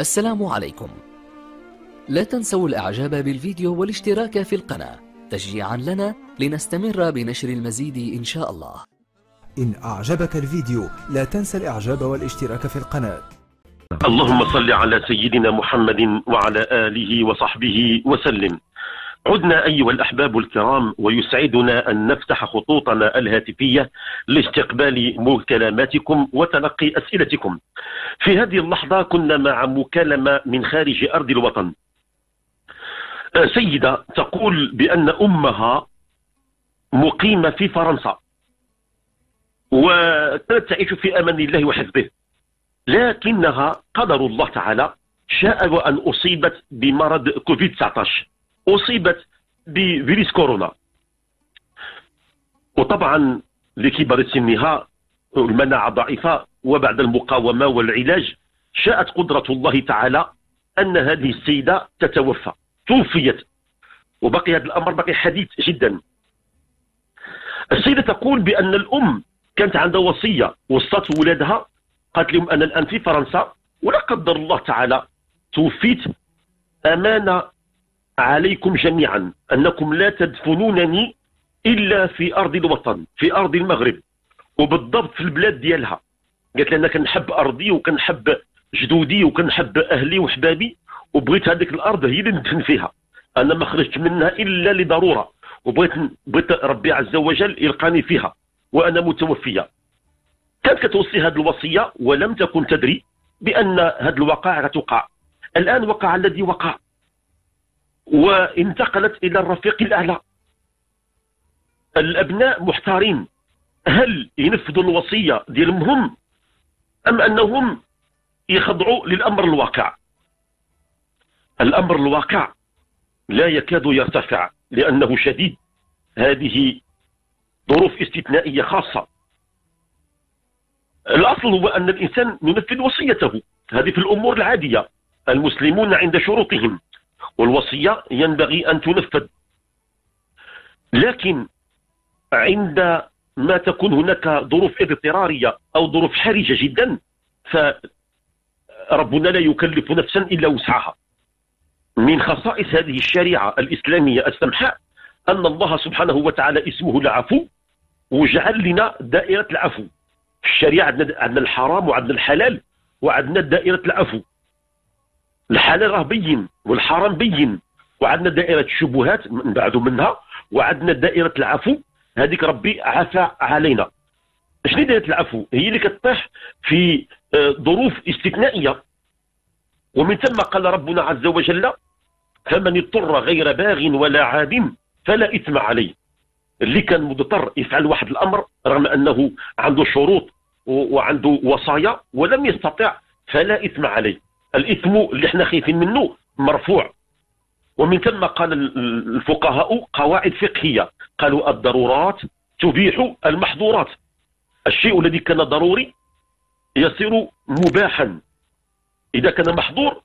السلام عليكم. لا تنسوا الإعجاب بالفيديو والاشتراك في القناة تشجيعا لنا لنستمر بنشر المزيد إن شاء الله. إن أعجبك الفيديو لا تنسى الإعجاب والاشتراك في القناة. اللهم صل على سيدنا محمد وعلى آله وصحبه وسلم. عدنا أيها الأحباب الكرام ويسعدنا أن نفتح خطوطنا الهاتفية لاستقبال مكالماتكم وتلقي أسئلتكم. في هذه اللحظة كنا مع مكالمة من خارج أرض الوطن. سيدة تقول بأن أمها مقيمة في فرنسا وكانت تعيش في أمان الله وحزبه لكنها قدر الله تعالى شاء وأن أصيبت بمرض كوفيد 19 أصيبت بفيروس كورونا. وطبعا لكبر سنها المناعة ضعيفة وبعد المقاومة والعلاج شاءت قدرة الله تعالى أن هذه السيدة تتوفى. توفيت. وبقي هذا الأمر بقي حديث جدا. السيدة تقول بأن الأم كانت عندها وصية وصت ولادها قالت لهم أنا الآن في فرنسا ولا قدر الله تعالى توفيت أمانة عليكم جميعا أنكم لا تدفنونني إلا في أرض الوطن في أرض المغرب وبالضبط في البلاد ديالها. قالت لي أنا كنحب أرضي وكنحب جدودي وكنحب أهلي وحبابي وبغيت هذيك الأرض هي اللي ندفن فيها. أنا ما خرجت منها إلا لضرورة وبغيت بغيت ربي عز وجل يلقاني فيها وأنا متوفية. كانت كتوصي هذه الوصية ولم تكن تدري بأن هذا الواقع غتوقع. الآن وقع الذي وقع. وانتقلت إلى الرفيق الأعلى. الأبناء محتارين. هل ينفذوا الوصية ديال أمهم أم أنهم يخضعوا للأمر الواقع؟ الأمر الواقع لا يكاد يرتفع لأنه شديد. هذه ظروف استثنائية خاصة. الأصل هو أن الإنسان ينفذ وصيته. هذه في الأمور العادية. المسلمون عند شروطهم. والوصية ينبغي أن تنفذ. لكن عندما تكون هناك ظروف اضطرارية أو ظروف حرجة جدا فربنا لا يكلف نفسا إلا وسعها. من خصائص هذه الشريعة الإسلامية السمحاء أن الله سبحانه وتعالى اسمه العفو وجعل لنا دائرة العفو. في الشريعة عندنا الحرام وعندنا الحلال وعندنا دائرة العفو. الحلال راه بين والحرام بين. وعندنا دائرة الشبهات من بعد منها وعندنا دائرة العفو. هذيك ربي عفى علينا. شنو دائرة العفو؟ هي اللي كتطيح في آه، ظروف استثنائية. ومن ثم قال ربنا عز وجل فمن اضطر غير باغ ولا عاد فلا إثم عليه. اللي كان مضطر يفعل واحد الأمر رغم أنه عنده شروط وعنده وصايا ولم يستطع فلا إثم عليه. الإثم اللي إحنا خايفين منه مرفوع. ومن ثم قال الفقهاء قواعد فقهية. قالوا الضرورات تبيح المحظورات. الشيء الذي كان ضروري يصير مباحا. إذا كان محظور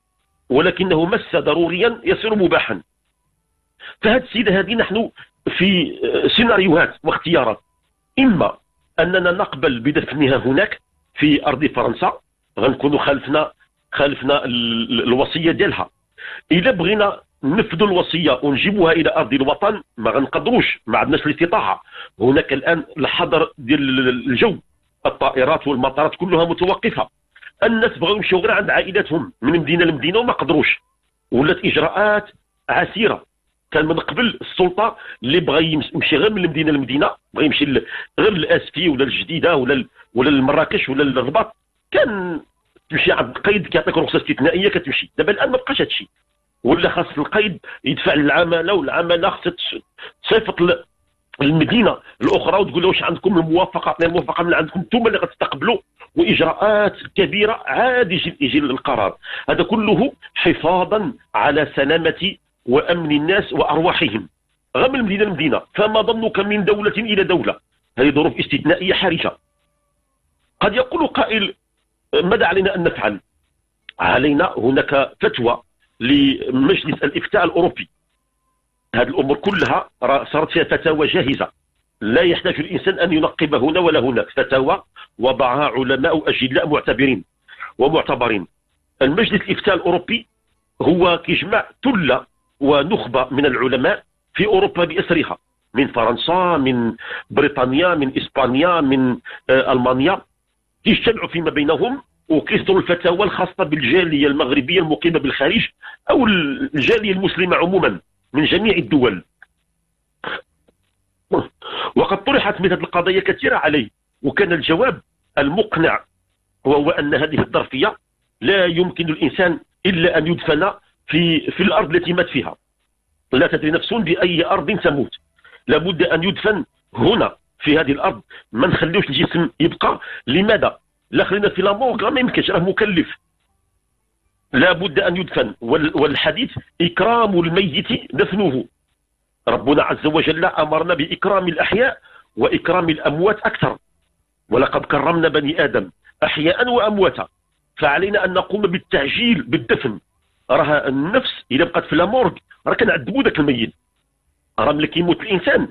ولكنه مس ضروريا يصير مباحا. فهذه السيدة هذه نحن في سيناريوهات واختيارات. إما أننا نقبل بدفنها هناك في أرض فرنسا. غنكونوا خالفنا خالفنا الوصية ديالها. إذا بغينا نفذوا الوصية ونجيبوها إلى أرض الوطن ما غنقدروش ما عندناش الاستطاعة. هناك الآن الحظر ديال الجو الطائرات والمطارات كلها متوقفة. الناس بغاو يمشيو غير عند عائلاتهم من مدينة لمدينة وما قدروش. ولات إجراءات عسيرة. كان من قبل السلطة اللي بغى يمشي غير من المدينة للمدينه بغى يمشي غير للأسفي ولا الجديده ولا ولا لمراكش ولا للرباط. كان تمشي عند القيد كيعطيك رخصة استثنائية كتمشي. دابا الآن ما بقاش هادشي. ولا خاص القيد يدفع للعمالة والعمالة خاصها تصيفط المدينة الأخرى وتقول له واش عندكم الموافقة؟ عطينا الموافقة من عندكم. أنتم اللي غتستقبلوا وإجراءات كبيرة. عاد يجي يجي القرار هذا كله حفاظا على سلامة وأمن الناس وأرواحهم. غير من مدينه لمدينه فما ظنك من دولة إلى دولة. هذه ظروف استثنائية حرجة. قد يقول قائل ماذا علينا أن نفعل؟ علينا هناك فتوى لمجلس الإفتاء الأوروبي. هذه الأمور كلها صارت فيها فتاوى جاهزة. لا يحتاج الإنسان أن ينقب هنا ولا هناك. فتاوى وضعها علماء أجلاء معتبرين ومعتبرين. المجلس الإفتاء الأوروبي هو كيجمع ثله ونخبة من العلماء في أوروبا بأسرها. من فرنسا من بريطانيا من إسبانيا من آه، كيجتمعوا فيما بينهم وكيصدروا الفتاوى الخاصة بالجالية المغربية المقيمة بالخارج أو الجالية المسلمة عموما من جميع الدول. وقد طرحت مثل القضايا كثيرة عليه وكان الجواب المقنع وهو أن هذه الظرفية لا يمكن الإنسان إلا أن يدفن في في الأرض التي مات فيها. لا تدري نفس بأي أرض تموت. لابد أن يدفن هنا. في هذه الأرض ما نخليوش الجسم يبقى. لماذا؟ لا خلينا في لامورغ ما يمكنش راه مكلف. لابد أن يدفن. والحديث إكرام الميت دفنه. ربنا عز وجل أمرنا بإكرام الأحياء وإكرام الأموات أكثر. ولقد كرمنا بني آدم أحياء وأمواتا. فعلينا أن نقوم بالتعجيل بالدفن. راه النفس إذا بقات في لامورغ راه كنعذبوا ذاك الميت. راه ملي كيموت الإنسان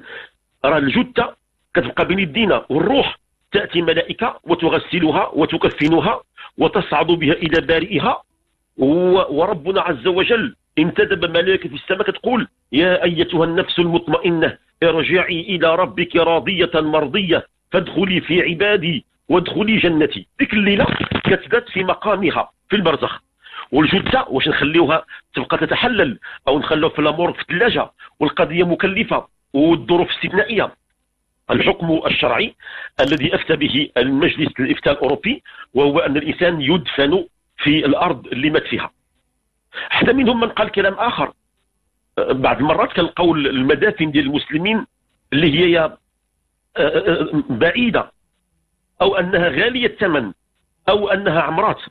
راه الجثة كتبقى بين يدينا والروح تأتي ملائكه وتغسلها وتكفنها وتصعد بها إلى بارئها. وربنا عز وجل انتدب ملائكه في السماء تقول يا أيتها النفس المطمئنة ارجعي إلى ربك راضية مرضية فادخلي في عبادي وادخلي جنتي. ديك الليلة كتبات في مقامها في البرزخ. والجثة واش نخليوها تبقى تتحلل أو نخلوها في الأمور في الثلاجة والقضية مكلفة والظروف استثنائية. الحكم الشرعي الذي أفتى به المجلس الافتاء الأوروبي وهو أن الإنسان يدفن في الأرض اللي مات فيها حتى منهم من قال كلام آخر. بعض المرات كنلقاو المدافن ديال المسلمين اللي هي آه، آه، بعيدة أو أنها غالية الثمن أو أنها عمرات.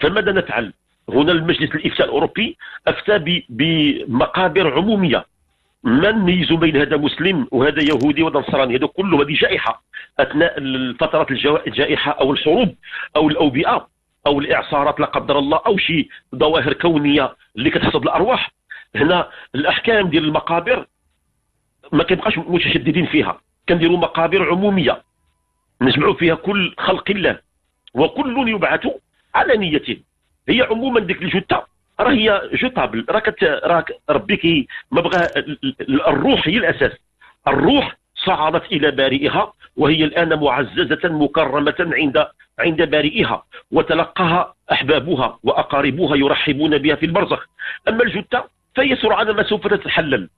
فماذا نفعل؟ هنا المجلس الافتاء الأوروبي أفتى بمقابر عمومية. ما نميزوا بين هذا مسلم وهذا يهودي وهذا نصراني هذا كله هذه جائحة أثناء فترات الجائحة أو الحروب أو الأوبئة أو الإعصارات لا قدر الله أو شي ظواهر كونية اللي كتحصد الأرواح. هنا الأحكام ديال المقابر ما كيبقاش متشددين فيها. كنديروا مقابر عمومية. نجمعوا فيها كل خلق الله. وكل يبعث على نيته هي عموما ديك الجثة. راه هي جوتابل راه راك ربي ما بغى الروح هي الأساس. الروح صعدت إلى بارئها وهي الآن معززة مكرمة عند عند بارئها وتلقاها أحبابها وأقاربها يرحبون بها في البرزخ. أما الجثة فهي سرعان ما سوف تتحلل.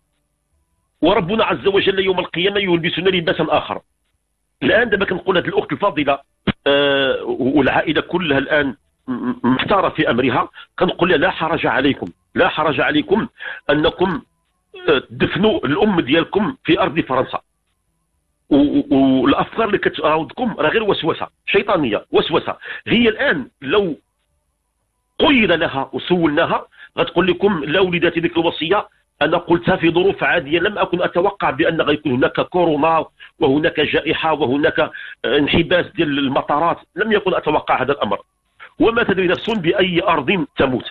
وربنا عز وجل يوم القيامة يلبسنا لباسا آخر. الآن دابا كنقول هذه الأخت الفاضلة آه والعائلة كلها الآن محتارة في أمرها كنقول لها لا حرج عليكم لا حرج عليكم أنكم آه، تدفنوا الأم ديالكم في أرض فرنسا. والأفكار اللي كتراودكم راه غير وسوسة شيطانية وسوسة. هي الآن لو قيل لها وسولناها غتقول لكم لا ولدتي ذيك الوصية أنا قلتها في ظروف عادية لم أكن أتوقع بأن غيكون هناك كورونا وهناك جائحة وهناك آه، انحباس ديال المطارات لم يكن أتوقع هذا الأمر. وما تدري نفس بأي أرض تموت.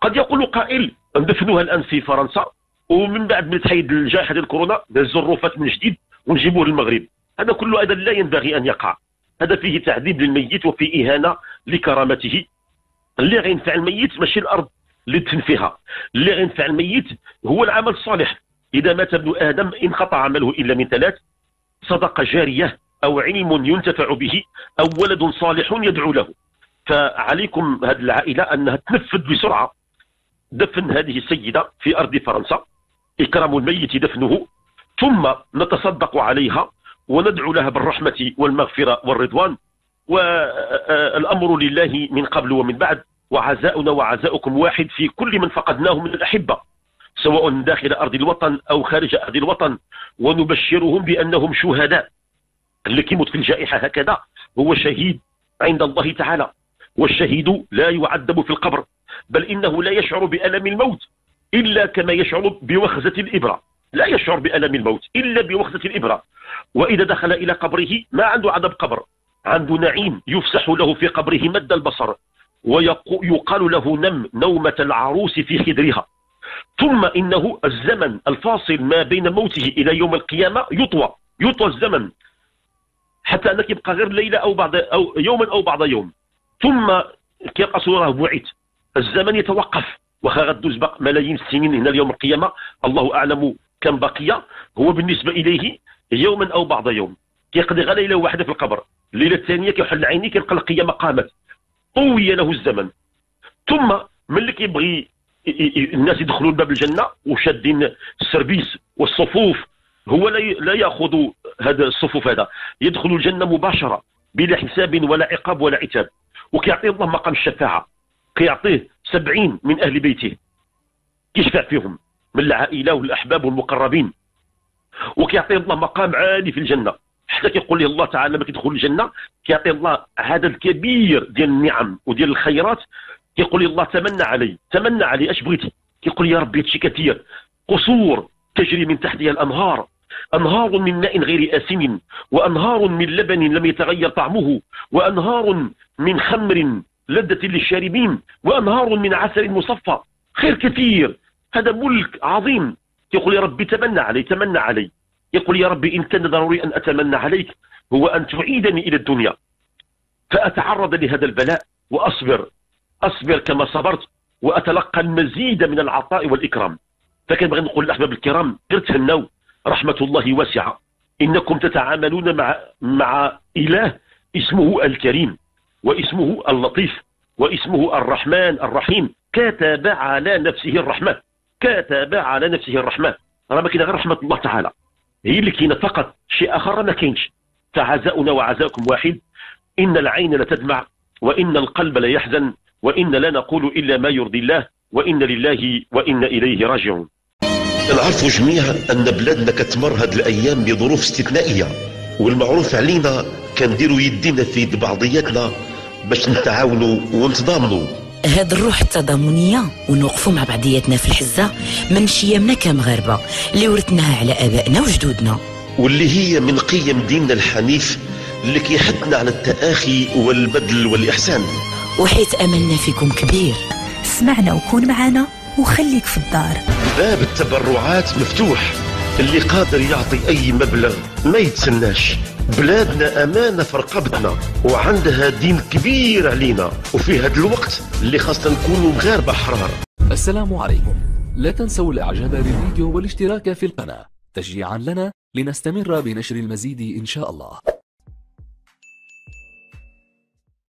قد يقول قائل ندفنوها الآن في فرنسا ومن بعد من تحيد الجائحه ديال كورونا نهزوا الرفات من جديد ونجيبوه للمغرب. هذا كله أيضا لا ينبغي أن يقع. هذا فيه تعذيب للميت وفيه إهانة لكرامته. اللي غينفع الميت ماشي الأرض اللي تدفن فيها اللي غينفع الميت هو العمل الصالح. إذا مات ابن آدم انقطع عمله إلا من ثلاث صدقه جارية أو علم ينتفع به أو ولد صالح يدعو له. فعليكم هذه العائلة أنها تنفذ بسرعة دفن هذه السيدة في أرض فرنسا. إكرام الميت دفنه. ثم نتصدق عليها وندعو لها بالرحمة والمغفرة والرضوان. والأمر لله من قبل ومن بعد. وعزاؤنا وعزاؤكم واحد في كل من فقدناه من الأحبة. سواء داخل أرض الوطن أو خارج أرض الوطن. ونبشرهم بأنهم شهداء. اللي كيموت في الجائحة هكذا هو شهيد عند الله تعالى. والشهيد لا يعذب في القبر بل إنه لا يشعر بألم الموت إلا كما يشعر بوخزة الإبرة. لا يشعر بألم الموت إلا بوخزة الإبرة. وإذا دخل إلى قبره ما عنده عذاب قبر؟ عنده نعيم يفسح له في قبره مد البصر ويقال له نم نومة العروس في خدرها. ثم إنه الزمن الفاصل ما بين موته إلى يوم القيامة يطوى يطوى الزمن. حتى أنك يبقى غير ليلة أو بعض أو يوما أو بعض يوم. ثم كيبقى صورة بعث الزمن يتوقف واخا غدوز ملايين السنين هنا اليوم القيامة. الله أعلم كم بقي. هو بالنسبة إليه يوما أو بعض يوم. كيقضي غير ليلة واحدة في القبر. الليلة الثانية كيحل عينيه كيلقى القيامة قامت. طوي له الزمن. ثم ملي كيبغي الناس يدخلون باب الجنة وشادين السربيس والصفوف هو لا يأخذ هذا الصفوف هذا. يدخل الجنة مباشرة بلا حساب ولا عقاب ولا عتاب. وكيعطيه الله مقام الشفاعة كيعطيه سبعين من أهل بيته. كيشفع فيهم؟ من العائله والاحباب والمقربين. وكيعطيه الله مقام عالي في الجنة. حتى كيقول له الله تعالى لما كيدخل الجنة كيعطي الله عدد كبير ديال النعم وديال الخيرات. كيقول لي الله تمنى علي تمنى علي أش بغيتي؟ كيقول يا ربي هادشي كثير. قصور تجري من تحتها الأنهار. أنهار من ماء غير آسن وأنهار من لبن لم يتغير طعمه وأنهار من خمر لذة للشاربين وأنهار من عسل مصفى. خير كثير هذا ملك عظيم. يقول يا ربي تمنى علي تمنى علي. يقول يا ربي إن كان ضروري أن أتمنى عليك هو أن تعيدني إلى الدنيا. فأتعرض لهذا البلاء وأصبر أصبر كما صبرت وأتلقى المزيد من العطاء والإكرام. فكان بغي نقول الأحباب الكرام غير تهنوا رحمة الله واسعة. إنكم تتعاملون مع مع إله اسمه الكريم واسمه اللطيف واسمه الرحمن الرحيم. كتب على نفسه الرحمة. كتب على نفسه الرحمة. راه ما كاين غير رحمة الله تعالى. هي اللي كاينة فقط شيء آخر ما كاينش. فعزاؤنا وعزاؤكم واحد. إن العين لتدمع وإن القلب ليحزن وإن لا نقول إلا ما يرضي الله وإن لله وأنا إليه راجعون. نعرفوا جميعا أن بلادنا كتمر هاد الأيام بظروف استثنائية والمعروف علينا كنديروا يدينا في يد بعضياتنا باش نتعاونوا ونتضامنوا. هاد الروح التضامنية ونوقفوا مع بعضياتنا في الحزة من شيامنا كمغاربة اللي ورثناها على آبائنا وجدودنا. واللي هي من قيم ديننا الحنيف اللي كيحثنا على التآخي والبذل والإحسان. وحيث أملنا فيكم كبير. اسمعنا وكون معنا وخليك في الدار. باب التبرعات مفتوح. اللي قادر يعطي أي مبلغ ما يتسناش. بلادنا أمانة في رقبتنا وعندها دين كبير علينا. وفي هذا الوقت اللي خاصة نكونوا مغاربة حرار السلام عليكم. لا تنسوا الإعجاب بالفيديو والاشتراك في القناة. تشجيعا لنا لنستمر بنشر المزيد إن شاء الله.